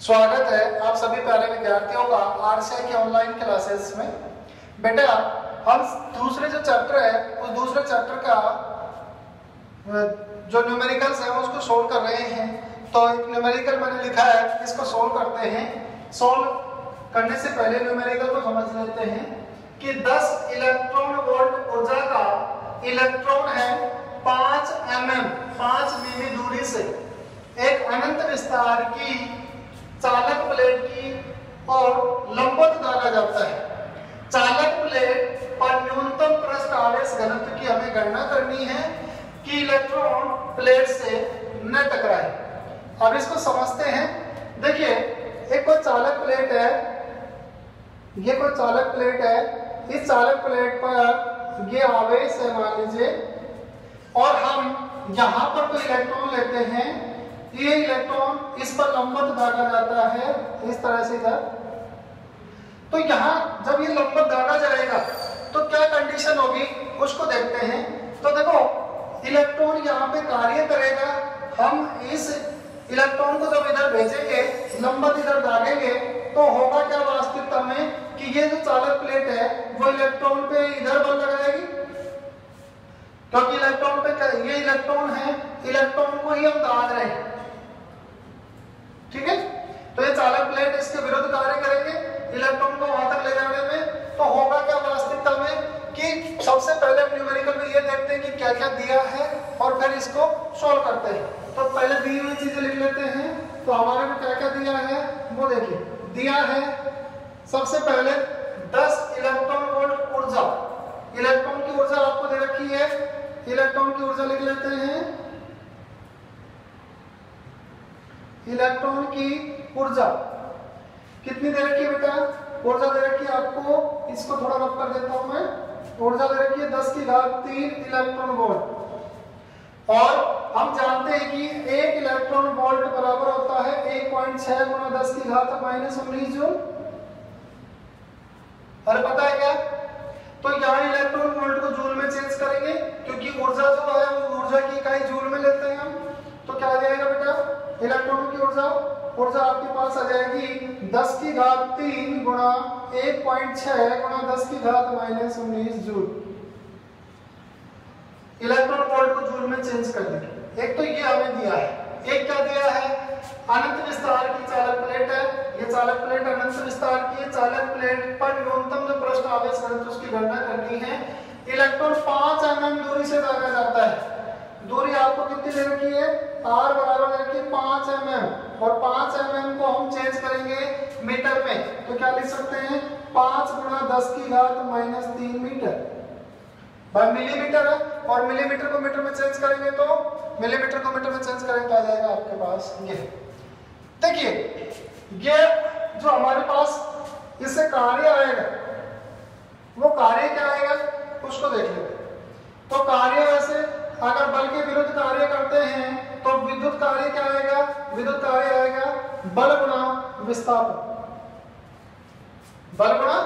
स्वागत है आप सभी प्यारे विद्यार्थियों का आरसीआई की ऑनलाइन क्लासेस में। बेटा, हम दूसरे जो चैप्टर है, उस दूसरे चैप्टर का जो न्यूमेरिकल्स है, उसको सोल्व कर रहे हैं। तो एक न्यूमेरिकल मैंने लिखा है, इसको सोल्व करते हैं। सोल्व करने से पहले न्यूमेरिकल को समझ लेते हैं कि 10 इलेक्ट्रॉन वोल्ट ऊर्जा का इलेक्ट्रॉन है 5 एम एम पाँच मिमी दूरी से। एक अनंत विस्तार की चालक प्लेट की और लंबवत डाला जाता है। चालक प्लेट पर न्यूनतम पृष्ठ आवेश घनत्व की हमें गणना करनी है कि इलेक्ट्रॉन प्लेट से न टकराए। अब इसको समझते हैं। देखिए, एक कोई चालक प्लेट है। ये कोई चालक प्लेट है। इस चालक प्लेट पर ये आवेश है, मान लीजिए। और हम यहाँ पर कोई इलेक्ट्रॉन लेते हैं। ये इलेक्ट्रॉन इस पर लंबवत दागा जाता है, इस तरह से इधर। तो यहाँ जब ये लंबवत दागा जाएगा तो क्या कंडीशन होगी? उसको देखते हैं। तो देखो इलेक्ट्रॉन यहाँ पे कार्य करेगा। हम इस इलेक्ट्रॉन को जब इधर भेजेंगे लंबत इधर दागेंगे तो होगा क्या वास्तविकता में? कि ये जो चालक प्लेट है, वो इलेक्ट्रॉन पे इधर बल लगाएगी। क्योंकि इलेक्ट्रॉन पे ये इलेक्ट्रॉन है इलेक्ट्रॉन को ही हम दाग रहे हैं ठीक है तो ये चालक प्लेट इसके विरुद्ध कार्य करेंगे इलेक्ट्रॉन को वहाँ तक ले जाने में तो होगा क्या वास्तविकता में कि सबसे पहले न्यूमेरिकल में ये देखते हैं कि क्या क्या दिया है और फिर इसको सोल्व करते हैं। तो पहले दी हुई चीज़ें लिख लेते हैं। तो हमारे को क्या क्या दिया है? वो देखिए। दिया है, सबसे पहले 10 इलेक्ट्रॉन वोल्ट ऊर्जा। इलेक्ट्रॉन की ऊर्जा आपको दे रखी है। इलेक्ट्रॉन की ऊर्जा लिख लेते हैं। इलेक्ट्रॉन की ऊर्जा। कितनी दे रखी है बेटा? ऊर्जा दे रखी है आपको। इसको थोड़ा रफ कर देता हूँ मैं। ऊर्जा दे रखी है 10 की घात तीन इलेक्ट्रॉन वोल्ट और हम जानते हैं कि एक इलेक्ट्रॉन वोल्ट बराबर होता है 1.6 गुना दस की घात माइनस उन्नीस जूल। अरे पता है क्या? तो यहाँ इलेक्ट्रॉन वोल्ट को जूल में चेंज करेंगे, क्योंकि ऊर्जा जो है, वो ऊर्जा की इकाई जूल में लेते हैं हम। तो क्या आ जाएगा बेटा? इलेक्ट्रॉनों की ऊर्जा। ऊर्जा आपके पास आ जाएगी 10 की घात तीन गुणा एक पॉइंट छह गुणा दस की घात माइनस उन्नीस जूल। इलेक्ट्रॉन वोल्ट को जूल में चेंज कर देंगे एक तो ये हमें दिया है। एक क्या दिया है? अनंत विस्तार की चालक प्लेट है। ये चालक प्लेट अनंत विस्तार की चालक प्लेट पर न्यूनतम जो पृष्ठ आवेश घनत्व उसकी गणना करनी है। इलेक्ट्रॉन पाँच एम दूरी से दागा जाता है। दूरी आपको कितनी दे रखी है? आर बराबर रखी पाँच एम एम और पाँच एम एम को हम चेंज करेंगे मीटर में। तो क्या लिख सकते हैं? पाँच गुणा दस की घात माइनस तीन मीटर भाई मिलीमीटर है और मिलीमीटर को मीटर में चेंज करेंगे तो? मिलीमीटर को मीटर में चेंज करेंगे तो आ जाएगा आपके पास। ये। देखिए, ये जो हमारे पास इससे कार्य आएगा, वो कार्य क्या आएगा? उसको देख लेते तो कार्य वैसे, अगर बल के विरुद्ध कार्य करते हैं तो विद्युत कार्य क्या आएगा? विद्युत कार्य आएगा बल गुणा विस्थापन। बल गुणा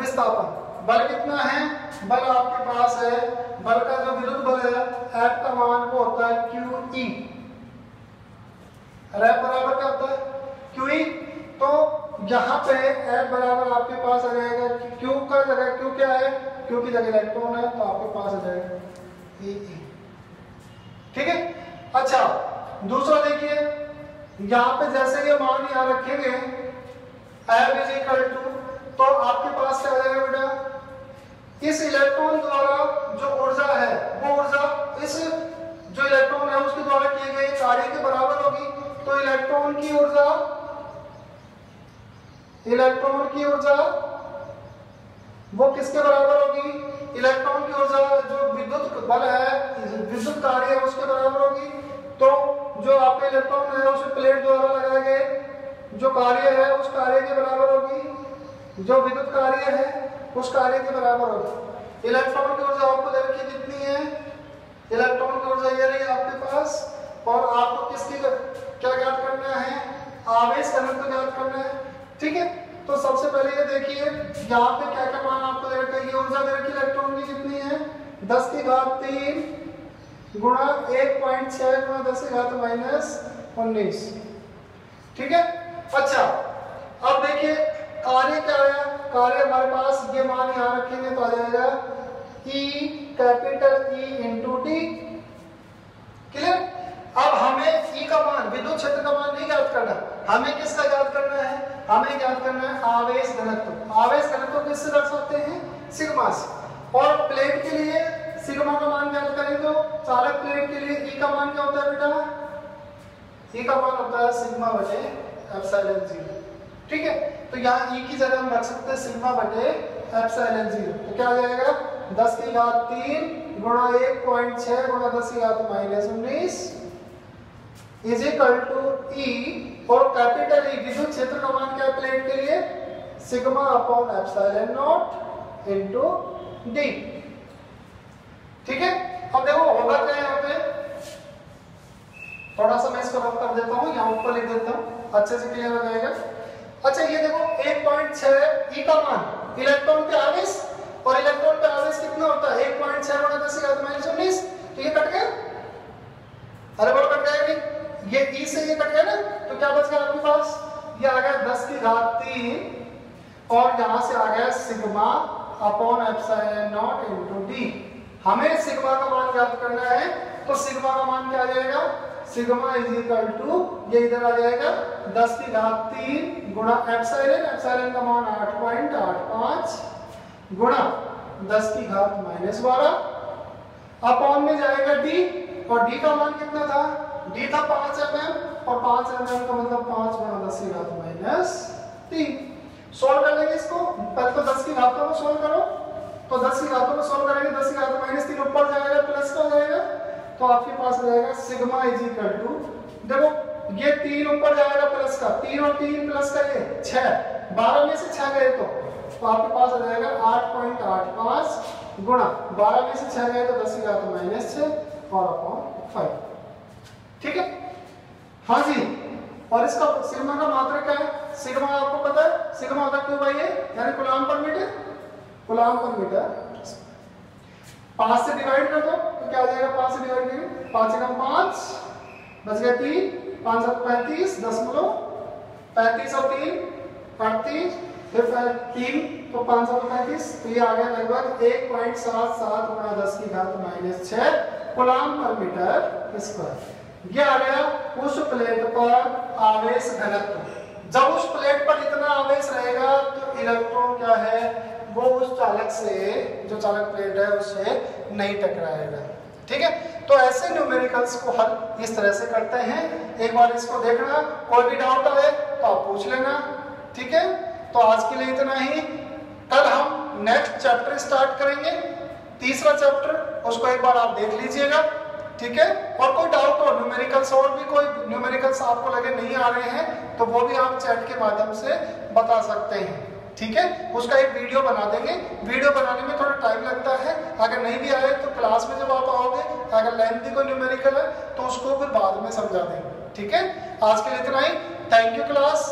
विस्थापन। बल कितना है? बल आपके पास है। बल का जो विद्युत बल है एफ़ का मान वो होता है क्यू ई एफ़ बराबर क्या होता है? क्यू ई तो यहाँ पे एफ़ बराबर आपके पास आ जाएगा। क्यू का जगह क्यू क्या है? क्यू की जगह इलेक्ट्रॉन है तो आपके पास आ जाएगा ई ई ठीक है? अच्छा दूसरा देखिए। यहाँ पे जैसे ये मान यहाँ रखेंगे एम इज़ इक्वल टू तो आपके पास क्या जाएगा बेटा? इस इलेक्ट्रॉन द्वारा जो ऊर्जा है, वो ऊर्जा इस जो इलेक्ट्रॉन है, उसके द्वारा किए गए कार्य के बराबर होगी। तो इलेक्ट्रॉन की ऊर्जा इलेक्ट्रॉन की ऊर्जा, वो किसके बराबर होगी? इलेक्ट्रॉन की ऊर्जा जो विद्युत बल है, विद्युत कार्य है, उसके बराबर होगी। तो जो आपके इलेक्ट्रॉन है, उसे प्लेट द्वारा लगाए गए। जो कार्य है, उस कार्य के बराबर होगी। जो विद्युत कार्य है, उस कार्य के बराबर होगी। इलेक्ट्रॉन की ऊर्जा आपको दे रखी कितनी है? इलेक्ट्रॉन की ऊर्जा ये रही आपके पास। और आपको किसकी क्या ज्ञात करना है? आवेश घनत्व ज्ञात करना है। ठीक है? तो सबसे पहले ये देखिए, यहाँ पे क्या क्या मान आपको दे रखा है? ये ऊर्जा दे रखी इलेक्ट्रॉन की कितनी है? दस की घात तीन। गुणा एक पॉइंट छह गुणा दस घात माइनस उन्नीस। ठीक है? अच्छा अब देखिए, कार्य क्या आया कार्य हमारे पास ये मान यहाँ रखेंगे तो आ जाएगा E capital E into T clear अब हमें ई का मान, विद्युत क्षेत्र का मान नहीं ज्ञात करना। हमें किसका ज्ञात करना है? हमें ज्ञात करना है आवेश घनत्व। आवेश घनत्व किससे रख सकते हैं? सिग्मा से। और प्लेट के लिए सिग्मा का मान ज्ञात करें तो? चालक प्लेट के लिए ई का मान क्या होता है बेटा? ई का मान होता है सिग्मा बटे एप्सिलॉन ज़ीरो ठीक है? तो यहाँ ई की जगह हम रख सकते हैं सिग्मा बटे एप्सिलॉन ज़ीरो तो क्या आ जाएगा? 10 की घात तीन गुणा एक पॉइंट छह गुणा दस की घात माइनस उन्नीस इज़ इक्वल टू ई और कैपिटल ई विद्युत क्षेत्र का मान क्या प्लेट के लिए? Sigma upon epsilon not into D ठीक है? अब देखो, होगा क्या यहाँ पे? थोड़ा सा मैं इसको रफ कर देता हूँ, यहाँ ऊपर लिख देता हूँ। अच्छे से क्लियर हो जाएगा। अच्छा ये देखो 1.6 ई का मान। इलेक्ट्रॉन पे आवेश, और इलेक्ट्रॉन पे आवेश कितना होता है? 1.6 गुणा 10 की घात माइनस 19 तो ये कट गया? अरे बोलो कट गया ये ई से ये कट गया ना? तो क्या बच गया आपके पास? ये आ गया 10 की घात तीन, और यहाँ से आ गया sigma upon epsilon not into D हमें सिग्मा का मान ज्ञात करना है तो सिग्मा का मान क्या आ जाएगा? सिग्मा इज़ इक्वल टू ये इधर आ जाएगा 10 की घात 3 गुणा एप्सिलॉन एप्सिलॉन का मान 8.85 गुणा 10 की घात माइनस 12 अपॉन में जाएगा डी और डी का मान कितना था? डी था 5 एम और पाँच एम एम का मतलब पाँच गुणा 10 की घात माइनस तीन। सोल्व कर लेंगे इसको? पहले तो 10 की घात को सोल्व करो। तो 10 की घातों को सॉल्व करेंगे 10 की घात माइनस 3 ऊपर जाएगा प्लस का हो जाएगा? तो आपके पास आ जाएगा सिग्मा इज़ इक्वल टू देखो, ये तीन ऊपर जाएगा प्लस का, तीन और तीन प्लस का ये छह, बारह में से छह गए तो तो आपके पास आ जाएगा आठ पॉइंट आठ पाँच गुणा, बारह में से छह गए तो दस की घात माइनस छह, और अपॉन फाइव ठीक है? हाँ जी, और इसका सिग्मा का मात्रा क्या है? सिग्मा आपको पता है? सिग्मा होता क्यों भाई है यानी कुलाम पर मीटर कुलाम पर मीटर। पाँच से डिवाइड कर दो तो क्या आ जाएगा पाँच से डिवाइड करेंगे पाँच एकम पाँच, बच गया तीन, पाँच सात पैंतीस दशमलव पैंतीस और तीन अड़तीस फिर तीन तो पाँच सौ पैंतीस तो ये आ गया लगभग एक पॉइंट सात सात गुणा दस की घात माइनस छह कुलाम पर मीटर स्क्वायर। ये आ गया उस प्लेट पर आवेश घनत्व। जब उस प्लेट पर इतना आवेश रहेगा तो इलेक्ट्रॉन क्या है? वो उस चालक से, जो चालक प्लेट है उससे नहीं टकराएगा। ठीक है? तो ऐसे न्यूमेरिकल्स को हल इस तरह से करते हैं। एक बार इसको देखना, कोई भी डाउट आए तो आप पूछ लेना। ठीक है? तो आज के लिए इतना ही। कल हम नेक्स्ट चैप्टर स्टार्ट करेंगे। तीसरा चैप्टर उसको एक बार आप देख लीजिएगा। ठीक है? और कोई डाउट हो न्यूमेरिकल्स और भी कोई न्यूमेरिकल्स आपको लगे नहीं आ रहे हैं तो वो भी आप चैट के माध्यम से बता सकते हैं। ठीक है? उसका एक वीडियो बना देंगे। वीडियो बनाने में थोड़ा टाइम लगता है। अगर नहीं भी आए तो क्लास में जब आप आओगे, अगर लेंथी को न्यूमेरिकल है तो उसको फिर बाद में समझा देंगे। ठीक है? आज के लिए इतना ही। Thank you class